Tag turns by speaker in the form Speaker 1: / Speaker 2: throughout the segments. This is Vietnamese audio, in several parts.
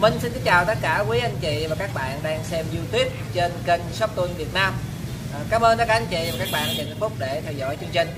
Speaker 1: Minh xin kính chào tất cả quý anh chị và các bạn đang xem YouTube trên kênh Shop Shoptoon Việt Nam. À, cảm ơn tất cả anh chị và các bạn đã dành phút để theo dõi chương trình.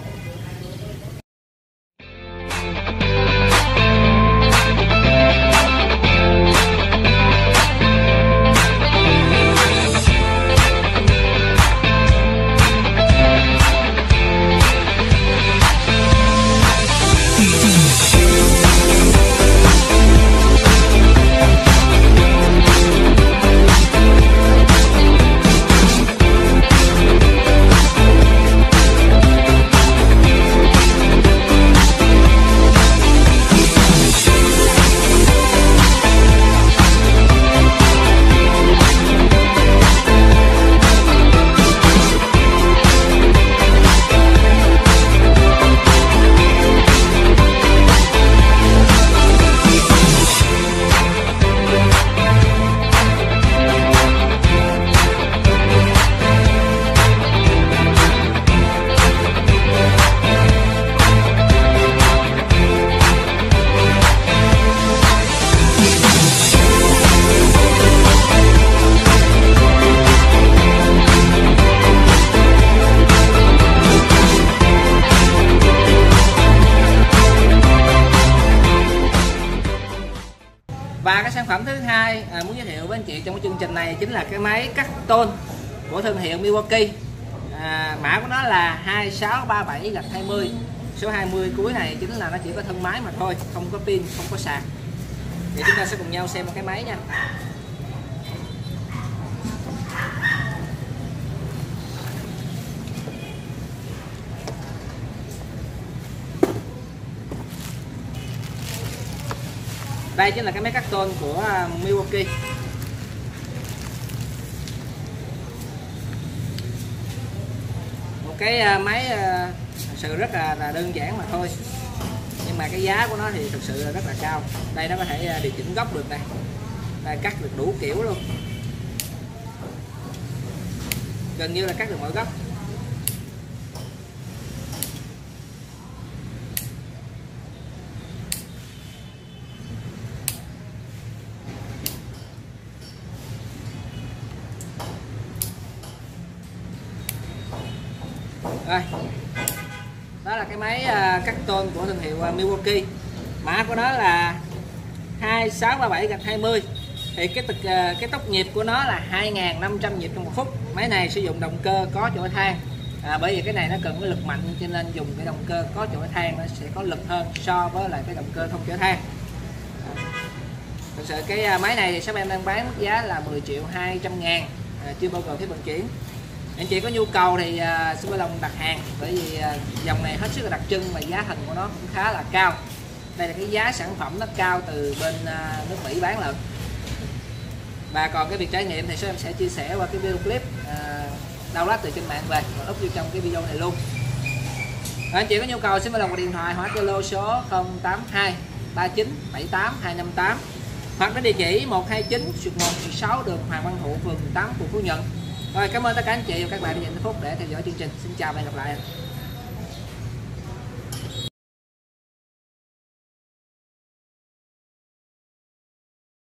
Speaker 1: Và cái sản phẩm thứ hai à, muốn giới thiệu với anh chị trong cái chương trình này chính là cái máy cắt tôn của thương hiệu Milwaukee. À, mã của nó là 2637 gạch 20. Số 20 cuối này chính là nó chỉ có thân máy mà thôi, không có pin, không có sạc. Thì chúng ta sẽ cùng nhau xem một cái máy nha. Đây chính là cái máy cắt tôn của à, Milwaukee. Một cái à, máy à, thật sự rất là, là đơn giản mà thôi. Nhưng mà cái giá của nó thì thực sự là rất là cao. Đây nó có thể điều chỉnh góc được này đây, cắt được đủ kiểu luôn. Gần như là cắt được mọi góc. Đây. Đó là cái máy à, cắt tôn của thương hiệu à, Milwaukee. Mã của nó là 2637 gạch 20 thì cái tực, à, cái tốc nhịp của nó là 2.500 nhịp trong một phút. Máy này sử dụng động cơ có chỗ than à, bởi vì cái này nó cần cái lực mạnh cho nên dùng cái động cơ có chỗ than nó sẽ có lực hơn so với lại cái động cơ không chỗ than à, thực sự cái máy này thì shop em đang bán mức giá là 10 triệu 200 ngàn. À, chưa bao gồm phí vận chuyển anh chị có nhu cầu thì uh, xin vui lòng đặt hàng bởi vì uh, dòng này hết sức là đặc trưng và giá thành của nó cũng khá là cao. Đây là cái giá sản phẩm nó cao từ bên uh, nước Mỹ bán lận. Và còn cái việc trải nghiệm thì số em sẽ chia sẻ qua cái video clip uh, download từ trên mạng về và up vô trong cái video này luôn. Và anh chị có nhu cầu xin vui lòng gọi điện thoại hoặc Zalo số 082 39 78 258 hoặc đến địa chỉ 129 1 16 đường Hoàng Văn Thụ phường 8 quận Phú Nhuận rồi, cảm ơn tất cả anh chị và các bạn đã dành phút để theo dõi chương trình. Xin chào và hẹn gặp lại.